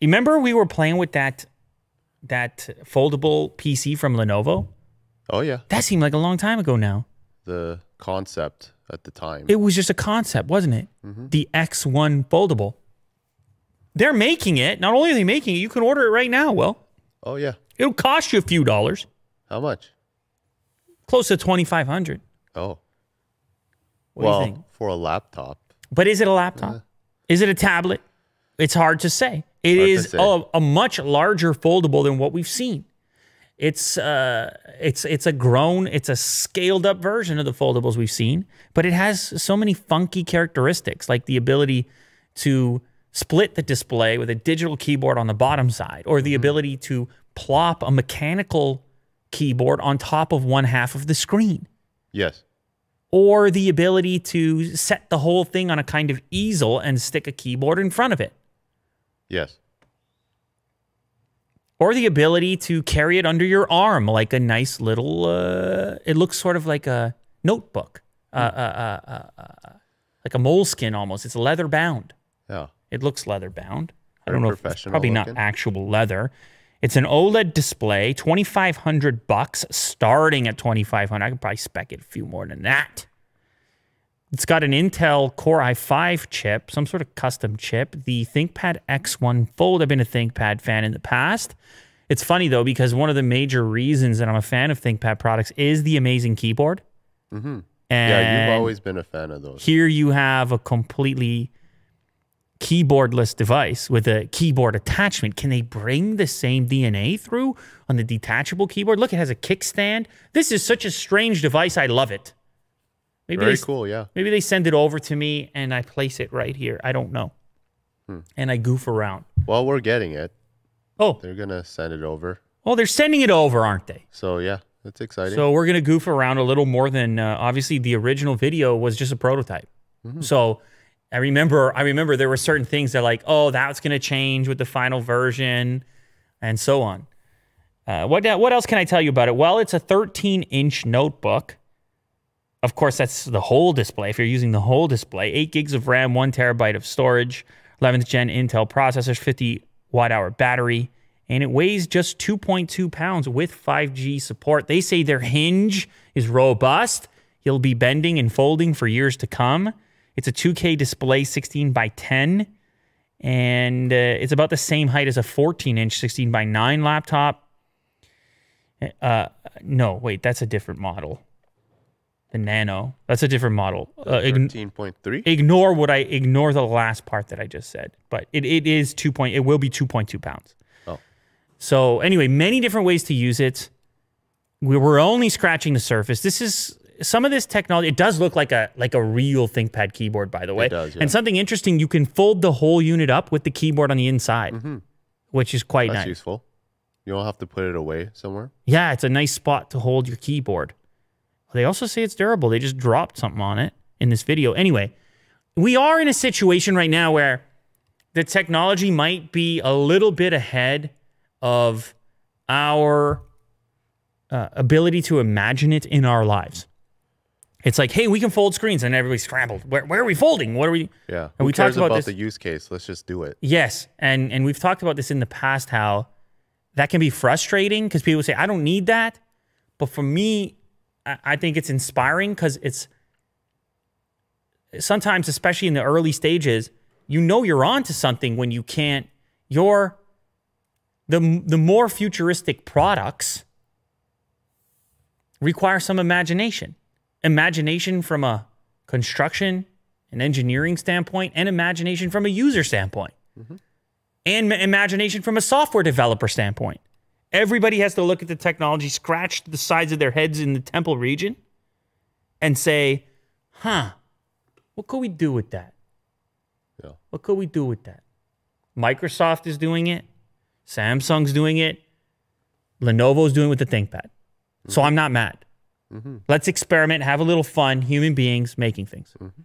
Remember we were playing with that that foldable PC from Lenovo? Oh yeah, That seemed like a long time ago now. the concept at the time. It was just a concept, wasn't it? Mm-hmm. The X1 foldable. They're making it. Not only are they making it, you can order it right now. Well, oh yeah. it'll cost you a few dollars, How much? close to 2500 Oh. What do well, you think? for a laptop. But is it a laptop? Is it a tablet? It's hard to say. It Hard is a, a much larger foldable than what we've seen. It's uh, it's it's a grown, it's a scaled up version of the foldables we've seen, but it has so many funky characteristics, like the ability to split the display with a digital keyboard on the bottom side, or Mm-hmm. the ability to plop a mechanical keyboard on top of one half of the screen Yes. or the ability to set the whole thing on a kind of easel and stick a keyboard in front of it, Yes. or the ability to carry it under your arm like a nice little. Uh, it looks sort of like a notebook, uh, uh, uh, uh, uh, like a moleskin almost. It's leather bound. Yeah. It looks leather bound. I don't know. If it's probably not actual leather. It's an OLED display, twenty five hundred bucks, starting at twenty five hundred. I could probably spec it a few more than that. It's got an Intel Core i5 chip, some sort of custom chip. The ThinkPad X1 Fold. I've been a ThinkPad fan in the past. It's funny though because one of the major reasons that I'm a fan of ThinkPad products is the amazing keyboard. Mm-hmm. And Yeah, you've always been a fan of those. here you have a completely keyboardless device with a keyboard attachment. Can they bring the same DNA through on the detachable keyboard? Look, it has a kickstand. This is such a strange device. I love it. Maybe Very they, cool. Yeah. Maybe they send it over to me and I place it right here. I don't know. Hmm. And I goof around. Well, we're getting it. Oh, They're gonna send it over. well, they're sending it over, aren't they? So yeah, it's exciting. So we're gonna goof around a little more than uh, obviously the original video was just a prototype. So I remember, I remember there were certain things that like, oh, that's gonna change with the final version, and so on. Uh, what what else can I tell you about it? Well, it's a 13 inch notebook. Of course, that's the whole display. If you're using the whole display, eight gigs of RAM, one terabyte of storage, 11th gen Intel processors, 50 watt hour battery, and it weighs just 2.2 pounds with 5G support. They say their hinge is robust. You'll be bending and folding for years to come. It's a 2K display, 16 by 10, and uh, it's about the same height as a 14 inch 16 by 9 laptop. Uh, no, wait, that's a different model. The Nano. That's a different model. Uh, Thirteen point three. ignore what I ignore the last part that I just said. But it, it is two point. It will be two point two pounds. Oh. So anyway, many different ways to use it. We were only scratching the surface. This is some of this technology. It does look like a like a real ThinkPad keyboard, by the way. It does, yeah. And something interesting, you can fold the whole unit up with the keyboard on the inside, which is quite. That's nice. useful. You don't have to put it away somewhere. Yeah, it's a nice spot to hold your keyboard. They also say it's durable. They just dropped something on it in this video. Anyway, we are in a situation right now where the technology might be a little bit ahead of our uh, ability to imagine it in our lives. It's like, hey, we can fold screens, and everybody scrambled. Where, where are we folding? What are we? Yeah. And we talked about about this- the use case? Let's just do it. Yes, and and we've talked about this in the past how that can be frustrating because people say I don't need that, but for me, I, think it's inspiring because it's sometimes, especially in the early stages, you know you're onto something when you can't. You're the the more futuristic products require some imagination, imagination from a construction and engineering standpoint, and imagination from a user standpoint mm-hmm. and ma- imagination from a software developer standpoint. Everybody has to look at the technology, scratch the sides of their heads in the temple region, and say, huh, what could we do with that? Yeah. What could we do with that? Microsoft is doing it, Samsung's doing it, Lenovo's doing it with the ThinkPad. So mm-hmm. I'm not mad. Mm-hmm. Let's experiment, have a little fun, human beings making things. Mm-hmm.